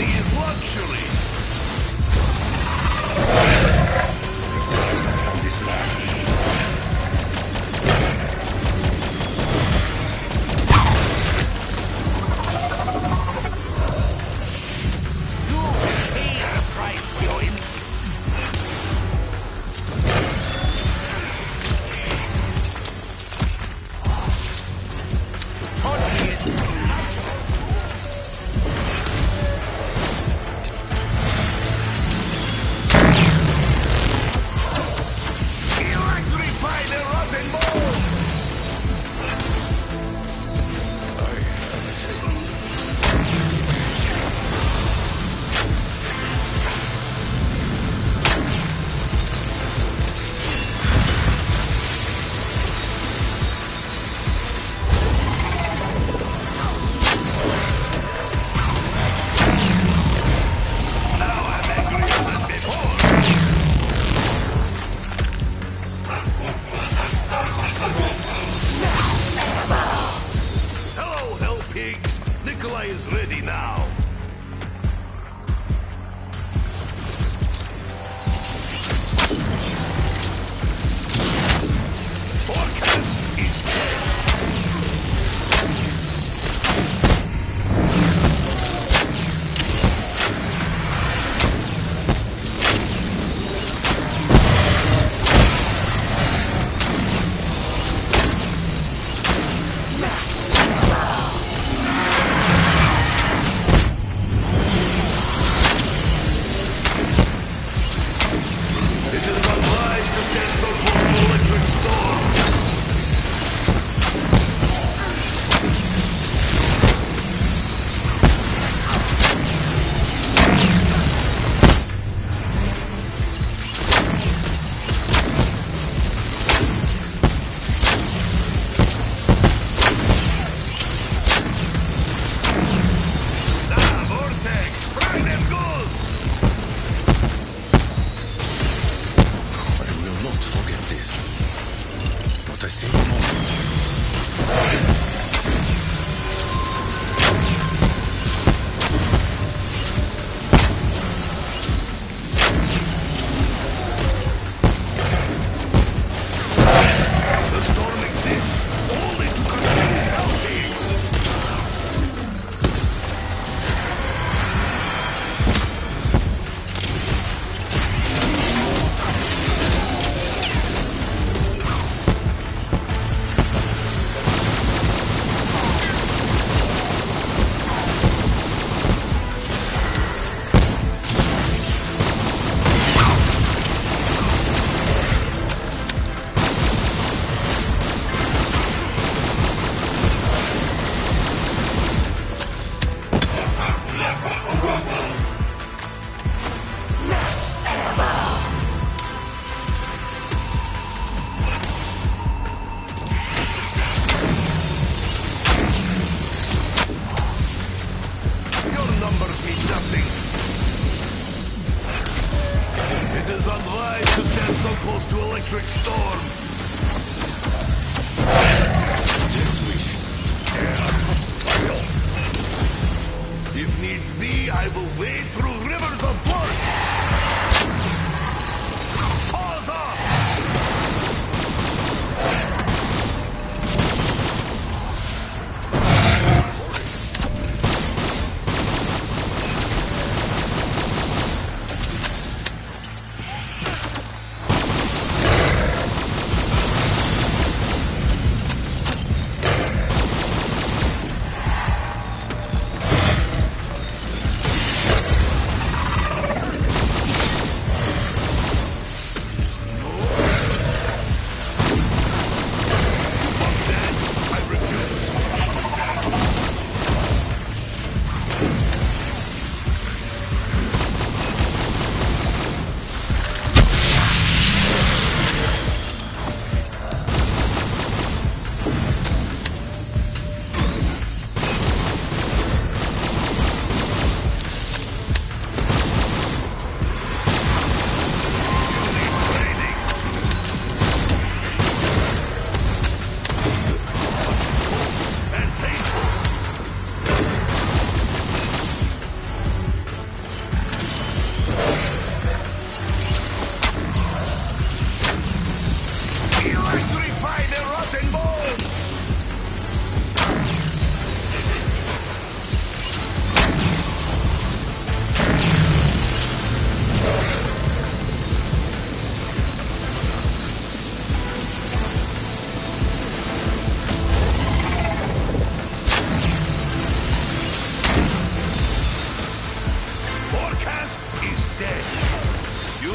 Money is luxury. This man. Nikolai is ready now.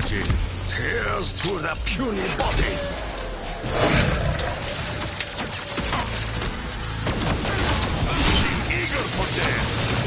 energy tears through the puny bodies. Eager for death.